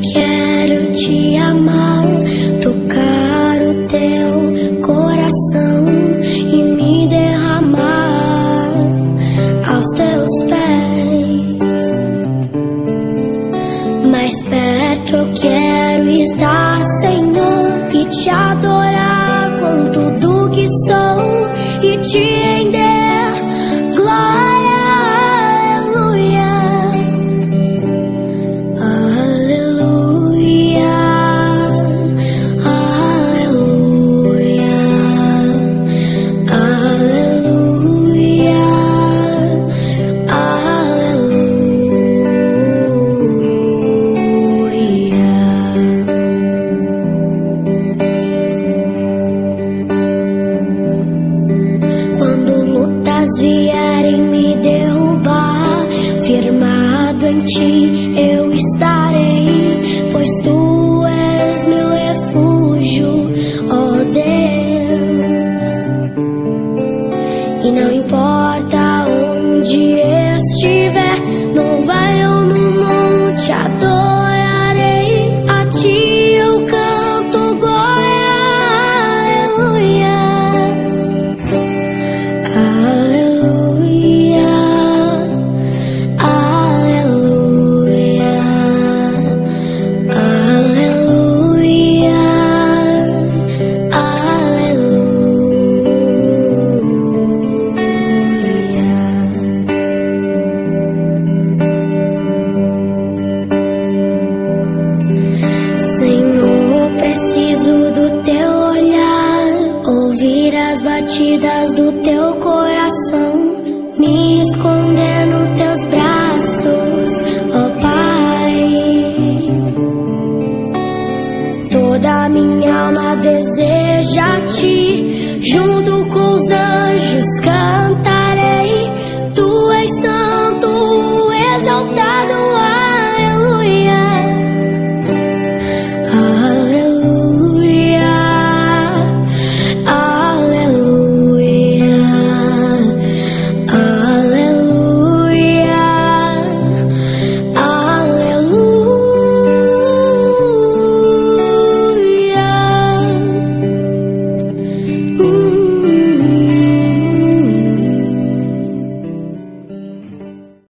te amar, tocar o teu coração e me derramar aos teus pés. Mais perto eu quero estar, Senhor, e te adorar em ti eu estarei, pois tu és meu refúgio, ó Deus. E não importa onde estiver, não vai minha alma deseja te,